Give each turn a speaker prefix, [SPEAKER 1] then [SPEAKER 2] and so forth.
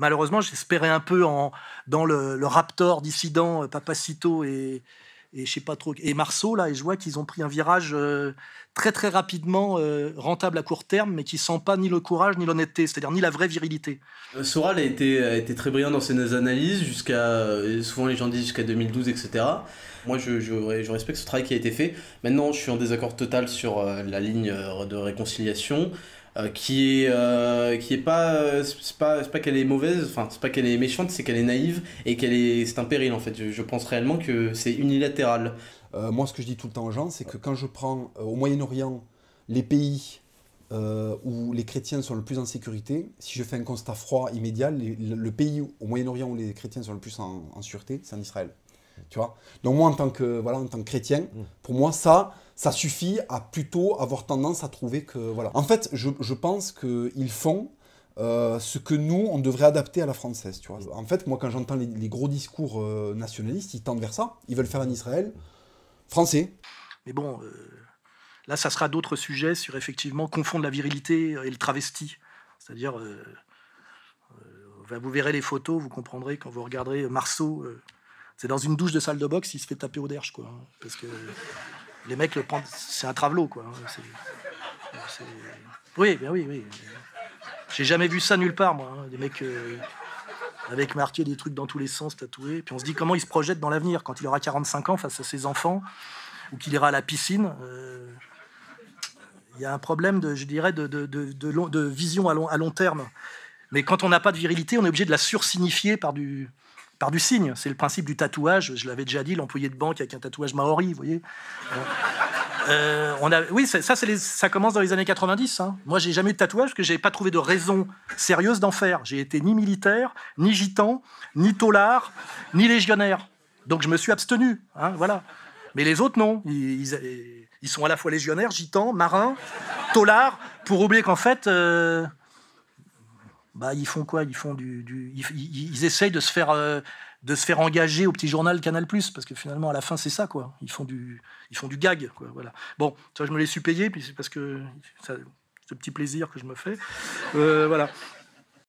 [SPEAKER 1] malheureusement, j'espérais un peu dans le, Raptor dissident, euh, Papacito et, et je sais pas trop et Marceau là et je vois qu'ils ont pris un virage euh, très très rapidement euh, rentable à court terme mais qui sent pas ni le courage ni l'honnêteté c'est-à-dire ni la vraie virilité.
[SPEAKER 2] Soral a été, très brillant dans ses analyses jusqu'à souvent les gens disent jusqu'à 2012 etc moi je, respecte ce travail qui a été fait. Maintenant je suis en désaccord total sur la ligne de réconciliation euh, qui est euh, qui est pas euh, c'est pas pas qu'elle est mauvaise enfin c'est pas qu'elle est méchante c'est qu'elle est naïve et qu'elle est c'est un péril en fait je, pense réellement que c'est unilatéral
[SPEAKER 3] moi, ce que je dis tout le temps aux gens, c'est que quand je prends au Moyen-Orient les pays où les chrétiens sont le plus en sécurité, si je fais un constat froid, immédiat, le, pays au Moyen-Orient où les chrétiens sont le plus en sûreté, c'est en Israël. Tu vois Donc moi, en tant que, voilà, en tant que chrétien, pour moi, ça, ça suffit à plutôt avoir tendance à trouver que... Voilà. En fait, je, je pense qu'ils font euh, ce que nous, on devrait adapter à la française. Tu vois. En fait, moi, quand j'entends les, les gros discours euh, nationalistes, ils tendent vers ça. Ils veulent faire un Israël français.
[SPEAKER 1] mais bon euh, là ça sera d'autres sujets sur effectivement confondre la virilité et le travesti c'est-à-dire vous verrez les photos vous comprendrez quand vous regarderez Marceau euh, c'est dans une douche de salle de boxe il se fait taper au derche quoi. Parce que les mecs le prennent c'est un travelot quoi. Oui bien oui oui. J'ai jamais vu ça nulle part moi hein, des mecs euh, avec marqué des trucs dans tous les sens tatoués. Puis on se dit comment il se projette dans l'avenir quand il aura 45 ans face à ses enfants ou qu'il ira à la piscine euh, il y a un problème de je dirais de vision à long, à long terme. Mais quand on n'a pas de virilité on est obligé de la sursignifier par du par du signe, c'est le principe du tatouage. Je l'avais déjà dit, l'employé de banque avec un tatouage maori, vous voyez. Euh, on a, oui, ça, les- ça commence dans les années 90. hein. Moi, j'ai jamais eu de tatouage parce que j'ai pas trouvé de raison sérieuse d'en faire. J'ai été ni militaire, ni gitan, ni tolard, ni légionnaire. Donc, je me suis abstenu. hein, voilà. Mais les autres, non. Ils, sont à la fois légionnaires, gitans, marins, tolards, pour oublier qu'en fait, euh, bah, ils font quoi? Ils font du, du- ils, ils- essayent de se faire, euh, de se faire engager au petit journal Canal parce que finalement, à la fin, c'est ça, quoi. Ils font du, ils font du gag, quoi. Voilà. Bon, ça, je me l'ai su payer, puis c'est parce que ça- ce petit plaisir que je me fais. Euh, voilà.